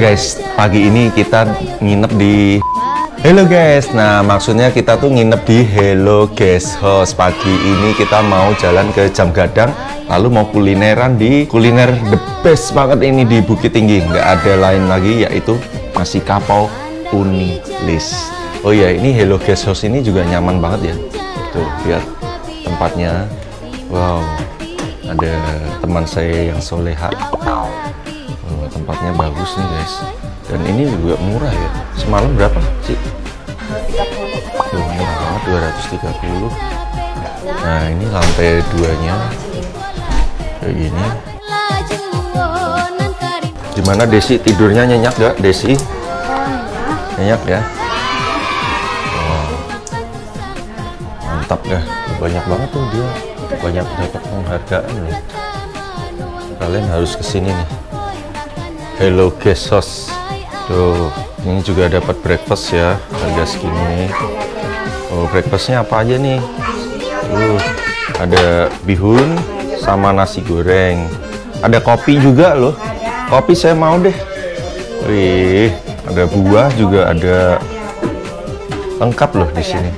guys, pagi ini kita nginep di Hello guys, nah maksudnya kita tuh nginep di Hello Guest House. Pagi ini kita mau jalan ke Jam Gadang Lalu mau kulineran di kuliner the best banget ini di Bukit Tinggi. Nggak ada lain lagi yaitu nasi kapau Unilis. Oh iya, ini Hello Guest House ini juga nyaman banget ya. Tuh, lihat tempatnya Wow, ada teman saya yang soleha tempatnya bagus nih guys. Dan ini juga murah ya. Semalam berapa sih? Tuh, murah banget 230. Nah, ini lantai duanya kayak gini. Gimana Desi tidurnya nyenyak gak Desi? Nyenyak ya? Mantap ya. Banyak banget tuh dia. Banyak dapat penghargaan nih. Kalian harus ke sini nih. Hello Gesos tuh ini juga dapat breakfast ya harga segini. Oh breakfastnya apa aja nih? Tuh ada bihun sama nasi goreng. Ada kopi juga loh. Kopi saya mau deh. Wih ada buah juga ada. Lengkap loh di sini.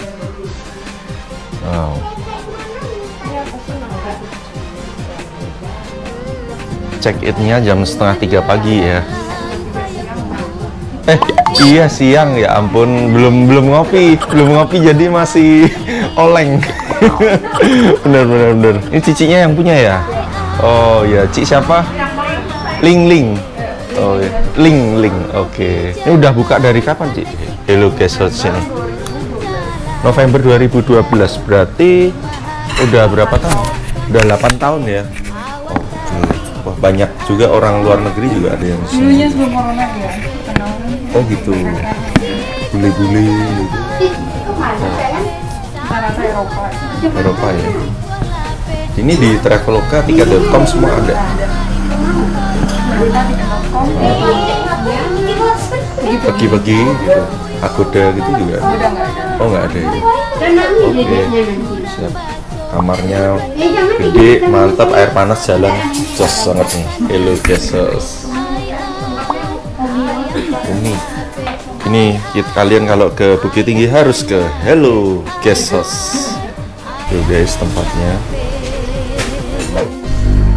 Wow check in-nya jam setengah tiga pagi ya. Eh, iya siang ya ampun, belum belum ngopi, belum ngopi jadi masih oleng. bener bener bener. Ini cicinya yang punya ya? Oh ya, Cik siapa? Ling Ling. Oh ya, Ling Ling. Oke. Ini udah buka dari kapan, Cik? Hello guys, sini. November 2012 berarti udah berapa tahun? Udah 8 tahun ya. Banyak juga orang luar negeri juga ada yang. Dulunya sebelum corona ya, kenal. Oh gitu. Bule-bule gitu. Rata-rata Eropa. Eropa ya. Ini di Traveloka, tiket.com semua ada. Bagi-bagi gitu. Agoda gitu juga. Oh nggak ada ya. Oke. Siap. Kamarnya gede, mantap, air panas jalan, jos banget nih. Hello Jesus. Ini, ini kita kalian kalau ke Bukit Tinggi harus ke Hello Guest House. Tuh guys tempatnya.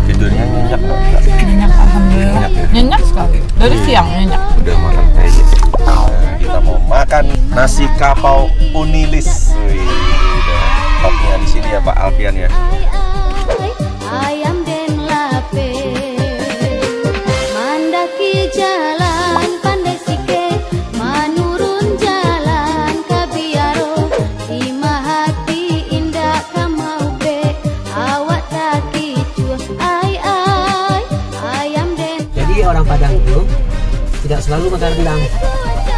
Tidurnya nyenyak nggak? Nyenyak alhamdulillah. Nyenyak ya? Nyenyak sekali. Dari siang nyenyak. Udah makan kayak gitu. Nah, kita mau makan nasi kapau unilis. Wih, topnya di sini ya Pak Alfian ya. ayam den lape. Mandaki jalan pandai sike manurun jalan kabiaro. Lima hati indah kamau be awak taki cuas ai ai ayam den Jadi orang Padang itu tidak selalu makan rendang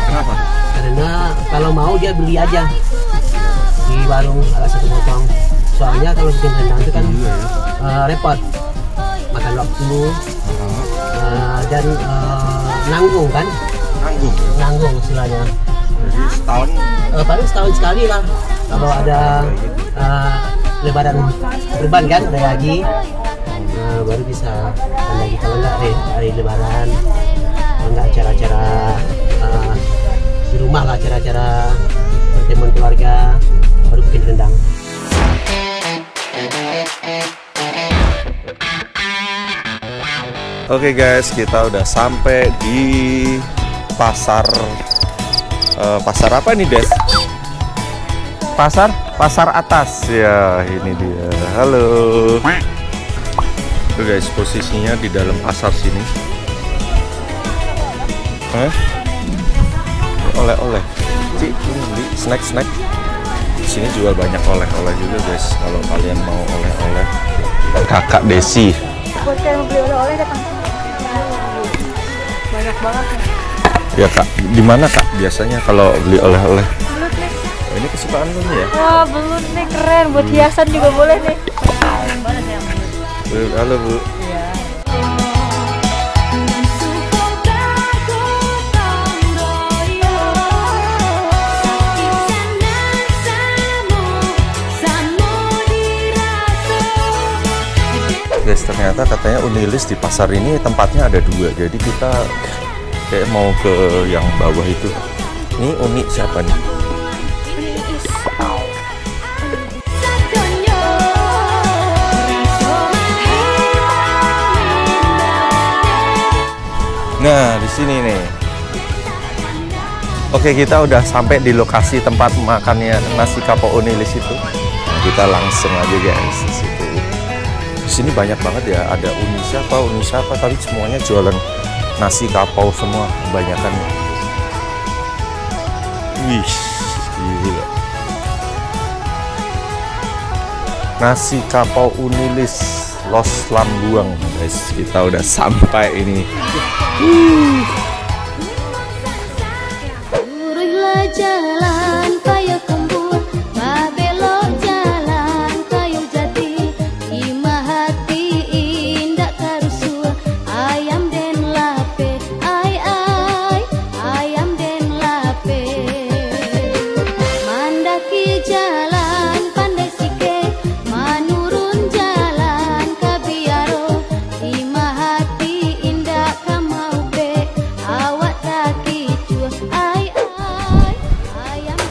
Kenapa? karena kalau mau dia beli aja di warung ada satu potong. Soalnya kalau bikin rendang itu kan Iya ya. eh, repot, makan waktu eh, dan eh, nanggung kan, Nanggung. Ya. nanggung istilahnya. Jadi setahun? Eh, paling setahun sekali lah. Kalau ada eh, lebaran kurban kan ada lagi. Eh, baru bisa ada lagi. Kalau enggak hari, hari lebaran. Kalau enggak acara-acara eh, di rumah lah acara-acara pertemuan keluarga baru bikin rendang Oke guys, kita udah sampai di pasar eh, pasar apa nih, Des? Pasar pasar atas. Ya, ini dia. Halo. Tuh guys, posisinya di dalam pasar sini. Hah? Oleh-oleh. Ci, ini beli snack-snack. Di sini jual banyak oleh-oleh juga guys. Kalau kalian mau oleh-oleh. Kakak Desi. Buat kalian beli oleh-oleh datang sini. Banyak banget ya. Ya kak, di mana kak biasanya kalau beli oleh-oleh? Belut nih. Oh, ini kesukaan lu nih ya? Wah, belut nih keren. Buat hiasan juga boleh nih. Halo bu. Guys ternyata katanya Unilis di pasar ini tempatnya ada dua. Jadi kita kayak mau ke yang bawah itu ini unik siapa nih Nah, di sini nih. Oke, kita udah sampai di lokasi tempat makannya nasi kapau unilis itu. Nah, kita langsung aja guys di situ. Sini banyak banget ya, ada uni siapa, uni siapa, tapi semuanya jualan nasi kapau semua kebanyakan. Wih, gila. Nasi kapau unilis Los Lambuang guys kita udah sampai ini Luruhlah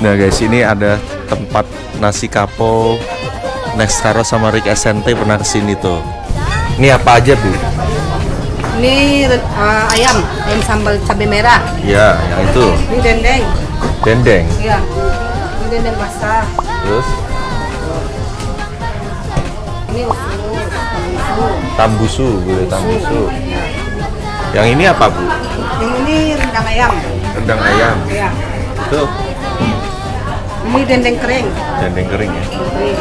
Nah guys ini ada tempat nasi kapau Next Karo sama Rick SNT pernah ke sini tuh Ini apa aja Bu? Ini eh, ayam, ayam sambal cabai merah. Ya yang itu Ini dendeng, Dendeng iya. Ini dendeng basah. Terus Ini usul, usul. tambusu boleh tambusu Yang ini apa Bu? Yang ini rendang ayam. Rendang ayam Iya. Itu Ini dendeng kering. dendeng kering ya Kering.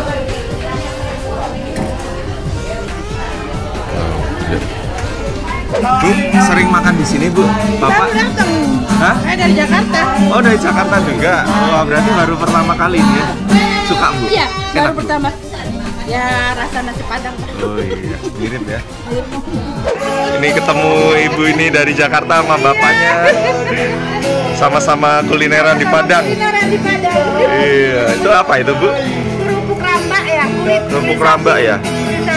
Bu, sering makan di sini Bu? Bapak? datang. Hah? Saya dari Jakarta. Oh dari Jakarta juga? Wah berarti baru pertama kali ini ya? Suka Bu? Iya, Enak baru Bu? pertama. Ya rasa nasi padang. Oh iya, mirip ya. Ini ketemu ibu ini dari Jakarta sama bapaknya. Sama-sama kulineran di Padang. Kulineran di Padang. Iya, itu apa itu bu? Kerupuk rambak ya, kulit. Kerupuk rambak ya?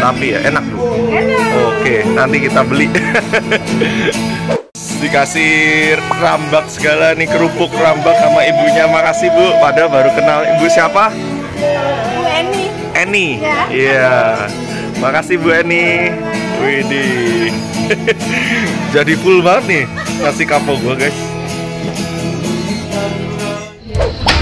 Sapi ya, enak bu. Oke, nanti kita beli. Dikasih rambak segala nih kerupuk rambak sama ibunya. Makasih bu. Pada baru kenal ibu siapa? Bu Eni. Eni. Iya. Makasih Bu Eni. Widih. Jadi full banget nih nasi kapau gua, guys.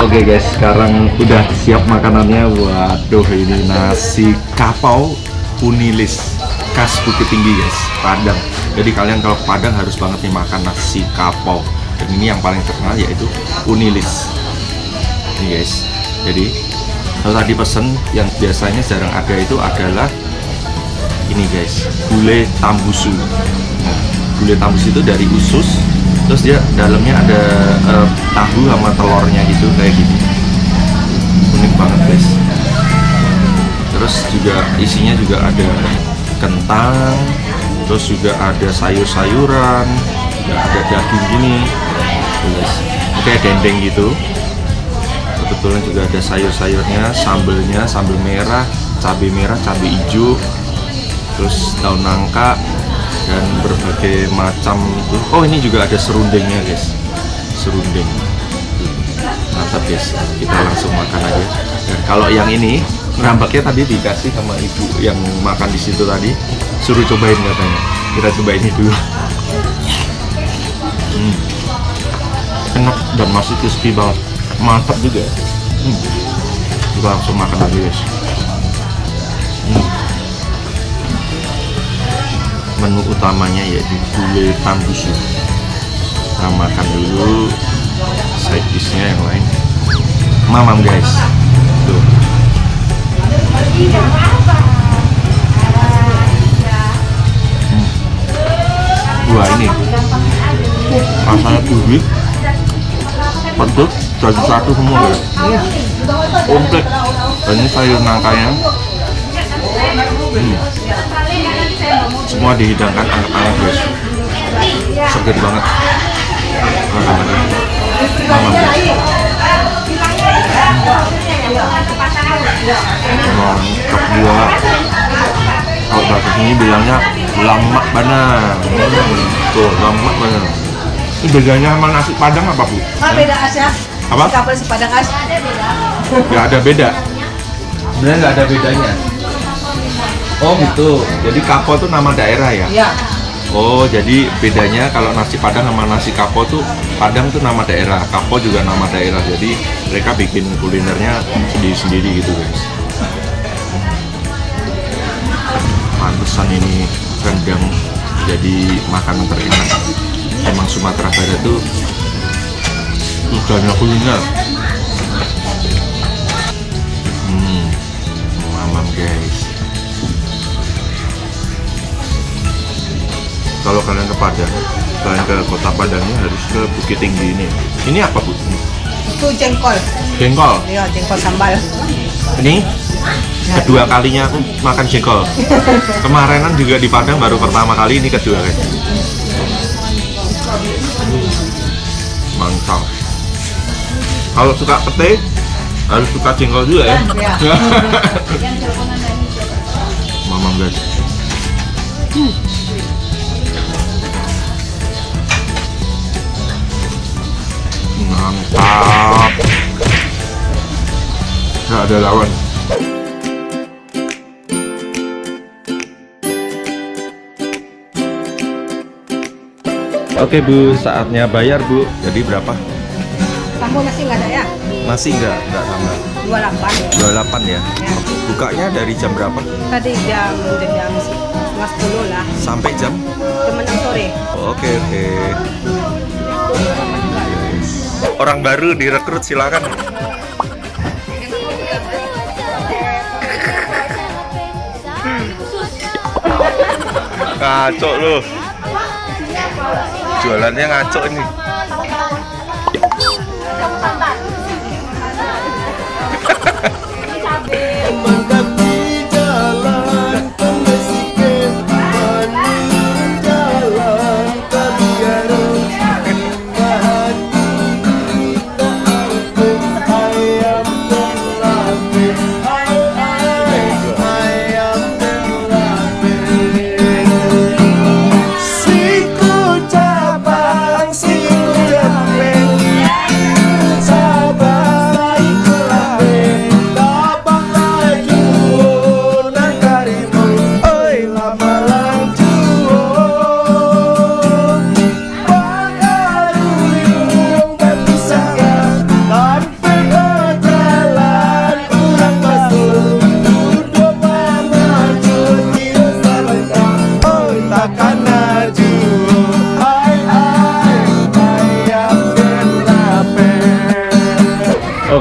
Oke guys, sekarang udah siap makanannya. Waduh, ini nasi kapau unilis khas Bukit Tinggi guys, Padang. Jadi kalian kalau Padang harus banget nih makan nasi kapau. Dan ini yang paling terkenal yaitu unilis. Ini guys. Jadi kalau tadi pesen yang biasanya jarang ada itu adalah ini guys, gulai tambusu. Nah, gulai tambusu itu dari usus, terus dia dalamnya ada eh, tahu sama telurnya gitu kayak gini. Unik banget guys. Terus juga isinya juga ada kentang, terus juga ada sayur-sayuran, juga ada daging gini. Guys. Kayak dendeng gitu kebetulan juga ada sayur-sayurnya sambelnya sambal merah cabai merah cabai hijau terus daun nangka dan berbagai macam itu. Oh ini juga ada serundengnya guys. Serundeng mantap guys. Kita langsung makan aja. Dan kalau yang ini rambaknya tadi dikasih sama ibu yang makan di situ tadi. Suruh cobain katanya. Kita coba ini dulu. Hmm. enak dan masih crispy banget. Mantap juga. Hmm. kita langsung makan aja guys menu utamanya yaitu gulai tambusu kita makan dulu side dishnya yang lain. Mamam guys. Tuh. Hmm. ini. Rasanya gurih pedes jadi satu semua ya. Komplit. Dan ini sayur nangkanya. Hmm. Semua dihidangkan anget-anget guys seger banget guys mantap gua kalau bahasa sini bilangnya lamak benar tuh lamak benar Bedanya sama nasi padang apa bu? Ah, beda as ya. Apa? Kapal si Padang as. Nggak ada beda. Sebenarnya nggak ada bedanya. Oh gitu. Jadi kapo tuh nama daerah ya? Iya. Oh jadi bedanya kalau nasi padang sama nasi kapo tuh padang tuh nama daerah, kapo juga nama daerah. Jadi mereka bikin kulinernya sendiri-sendiri gitu guys. Pantesan ini rendang jadi makanan terenak. Emang Sumatera Barat tuh surganya kuliner. Hmm, mamam guys. Kalau kalian ke Padang, kalian ke kota Padangnya harus ke Bukit Tinggi ini. Ini apa bu? Itu jengkol. Jengkol. Iya, jengkol sambal. Ini kedua kalinya aku makan jengkol. Kemarinan juga di Padang baru pertama kali ini kedua guys. Mantap. Kalau suka pete harus suka jengkol juga ya. Iya. Mamam guys. Mantap. Ada lawan. Oke Bu, saatnya bayar Bu. Jadi berapa? Kamu masih nggak ada ya? Masih nggak? Nggak tambah. 28. 28 ya? Bukanya dari jam berapa? Tadi jam jam setengah sepuluh lah. Sampai jam? Jam enam sore. Oke oke. Orang baru direkrut silakan. à, trộn luôn chửi lần thế à trộn gì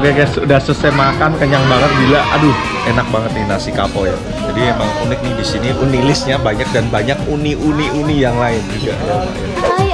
Oke guys, udah selesai makan, kenyang banget gila. Aduh, enak banget nih nasi kapo ya. Jadi emang unik nih di sini unilisnya banyak dan banyak uni-uni uni yang lain juga. Pak, ya. Hai